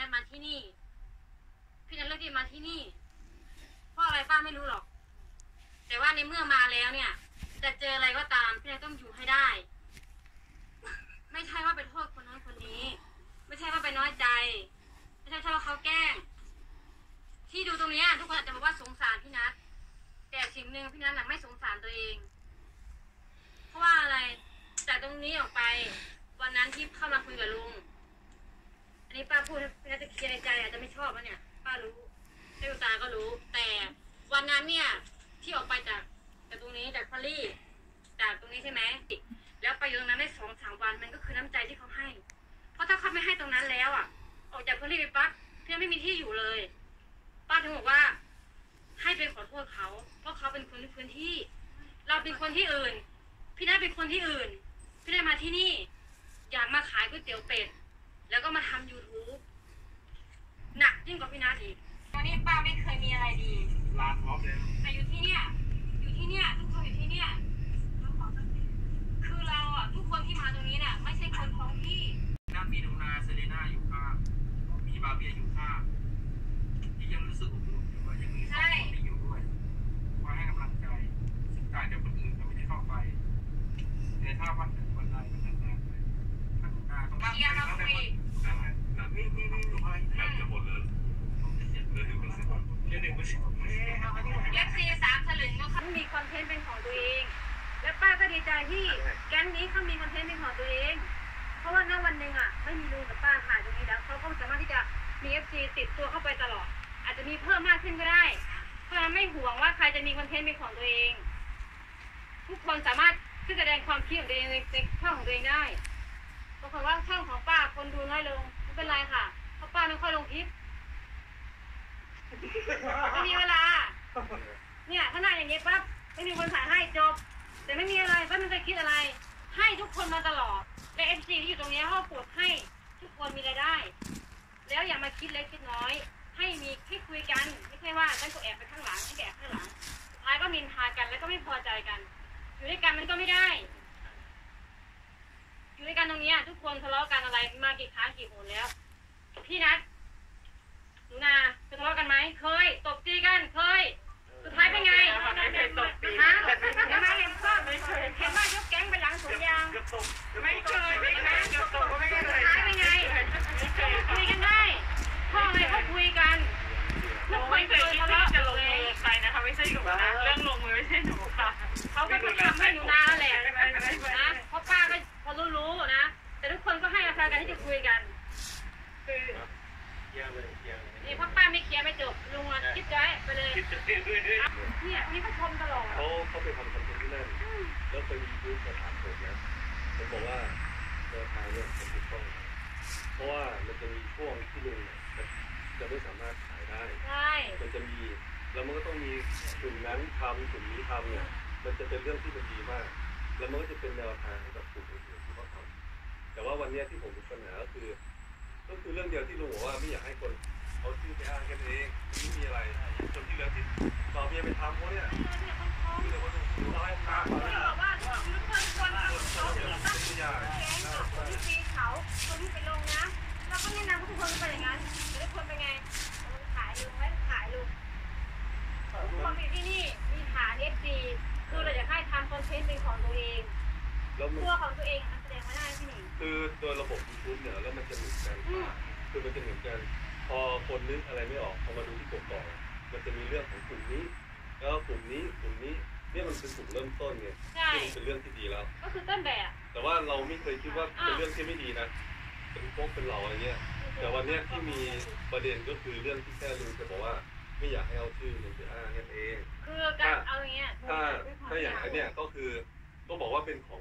นัทมาที่นี่ พี่นัทเลือกที่มาที่นี่เพราะอะไรป้าไม่รู้หรอก แต่ว่าในเมื่อมาแล้วเนี่ย จะเจออะไรก็ตามพี่นัทต้องอยู่ให้ได้ ไม่ใช่ว่าไปโทษคนนั้นคนนี้ ไม่ใช่ว่าไปน้อยใจ ไม่ใช่ว่าเขาแกล้ง ที่ดูตรงนี้ทุกคนอาจจะบอกว่าสงสารพี่นัทแต่สิ่งหนึ่งพี่นัทน่ะไม่สงสารตัวเอง เพราะว่าอะไรจากตรงนี้ออกไป วันนั้นที่เข้ามาคุยกับลุง อันนี้ป้าพูดพี่นัทจะเคลียร์ในใจอาจจะไม่ชอบแล้วเนี่ย ป้ารู้เจ้าตาก็รู้ แต่วันนั้นเนี่ย ที่ออกไปจากจากตรงนี้จากพารีจากตรงนี้ใช่ไหมแล้วไปอยู่ตรงนั้นได้สองสามวันมันก็คือน้ำใจที่เขาให้ เพราะถ้าเขาไม่ให้ตรงนั้นแล้วอะ ออกจากพารีไปปั๊บพี่อนไม่มีที่อยู่เลย ป้าถึงบอกว่า ให้ไปขอโทษเขา เพราะเขาเป็นคนที่พื้นที่ เราเป็นคนที่อื่น พี่นัทเป็นคนที่อื่น พี่นัทมาที่นี่ อยากมาขายก๋วยเตี๋ยวเป็ด มาทำ YouTube หนักยิ่งกว่าพี่นัทอีกตอนนี้ป้าไม่เคยมีอะไรดีลานพร้อมเลยแต่อยู่ที่เนี่ย อยู่ที่เนี่ยทุกคนอยู่ที่เนี่ยคือเราอะทุกคนที่มาตรงนี้เนี่ยไม่ใช่คนท้องที่นั่งมีหนูนาเซเลน่าอยู่ข้างมีบาเบียอยู่ข้างที่ยังรู้สึกอบอุ่นอยู่ว่ายังมีสองคนที่อยู่ด้วยคอยให้กำลังใจ ซึ่งต่างจากคนอื่นก็ไม่ได้เข้าไปแต่ถ้าวันหนึ่งวันใดมันนานๆไปถ้าหนูนาต้องนั่งเยี่ยมแล้วมาแต่คุยคนนี่นี่ มดเลยเหลือหนึ่งเปอร์เซ็นต์เหลือหนึ่งเปอร์เซ็นต์เอ๊ะเอาอันนี้มา FC สามสลึงก็เขามีคอนเทนต์เป็นของตัวเอง และป้าก็ดีใจที่แก๊งนี้เขามีคอนเทนต์เป็นของตัวเอง เพราะว่าณวันหนึ่งอะไม่มีลุงกับป้าถ่ายตรงนี้แล้วเขาก็สามารถที่จะมี FC ติดตัวเข้าไปตลอด อาจจะมีเพิ่มมากขึ้นก็ได้ เพราะไม่ห่วงว่าใครจะมีคอนเทนต์เป็นของตัวเอง ทุกคนสามารถที่แสดงความคิดของตัวเองในในช่องของตัวเองได้ บางคนว่าช่องของป้าคนดูน้อยลงไม่เป็นไรค่ะเพราะป้าไม่ค่อยลงคลิปไม่มีเวลา เนี่ยถ้าหน้าอย่างนี้ปั๊บไม่มีคนถ่ายให้จบ แต่ไม่มีอะไรป้าไม่เคยคิดอะไร ให้ทุกคนมาตลอดและเอฟซีที่อยู่ตรงนี้เขาปลดให้ทุกคนมีรายได้ แล้วอย่ามาคิดเล็กคิดน้อย ให้มีให้คุยกันไม่ใช่ว่าฉันก็แอบไปข้างหลังฉันแอบข้างหลังท้ายก็มินทากันแล้วก็ไม่พอใจกัน อยู่ด้วยกันมันก็ไม่ได้ อยู่ด้วยกันตรงเนี้ยทุกคนทะเลาะกันอะไรมากี่ครั้งกี่หนแล้ว พี่นัทหนูนาเคยทะเลาะกันไหมเคยตบตีกันเคย สุดท้ายเป็นไงฮะเห็นไหมเห็ ยร์ไม่จบลุงอะคิดไว้ไปเลยคิดจะเรื่อยเนี่ยนี่ก็ชมตลอดเขาเขาไปทำคอนเทนต์ที่นั่นแล้วไปรีวิวสถานผมนะผมบอกว่าแนวทางเนี่ยมันถูกต้อง เพราะว่ามันจะมีช่วงที่ลุงเนี่ยจะจะไม่สามารถขายได้ ใช่มันจะมี แล้วมันก็ต้องมีกลุ่มนั้นทำกลุ่มนี้ทำเนี่ย มันจะเป็นเรื่องที่มันดีมาก แล้วมันก็จะเป็นแนวทางให้กับกลุ่มอื่นๆที่เขาทำแต่ว่าวันเนี้ยที่ผมมีปัญหาก็คือ ก็คือเรื่องเดียวที่ลุงบอกว่าไม่อยากให้คน เอาชื่อไปอ้างกันเองไม่มีอะไรคนที่เหลือที่ต่อเมียไปทำเขาเนี่ยคือเดี๋ยวว่าลุงเอาให้ตามมาที่บอกว่าทุกคนควรทำเขาเดี๋ยวตั้งไม่แก๊งกับคนที่ตีเขาคนที่ไปลงนะเราก็แนะนำทุกคนไปอย่างนั้นทุกคนเป็นไงขายลงไว้ขายลงทุกคนอยู่ที่นี่มีฐานเอฟซีคือเราอยากให้ทำคอนเทนต์เป็นของตัวเองมันตัวของตัวเองแสดงมาได้ที่นี่คือโดยระบบยูทูบเนี่ยแล้วมันจะหมือนกันอืม คือมันจะเหมือนกันพอคนนึกอะไรไม่ออกพอมาดูที่กดต่อมันจะมีเรื่องของกลุ่มนี้ แล้วกลุ่มนี้กลุ่มนี้เนี่ยมันเป็นกลุ่มเริ่มต้นไงใช่ซึ่งเป็นเรื่องที่ดีแล้ว ก็คือต้นแบบ แต่ว่าเราไม่เคยคิดว่าเป็นเรื่องที่ไม่ดีนะเป็นพวกเป็นเราอะไรเงี้ยแต่วันเนี้ยที่มีประเด็นก็คือเรื่องที่แค่ลุงจะบอกว่าไม่อยากให้เอาชื่อลุงไปอ้างกันเองคือการเอาอย่างเงี้ยถ้าถ้าอย่างไอ้เนี้ยก็คือต้องบอกว่าเป็นของ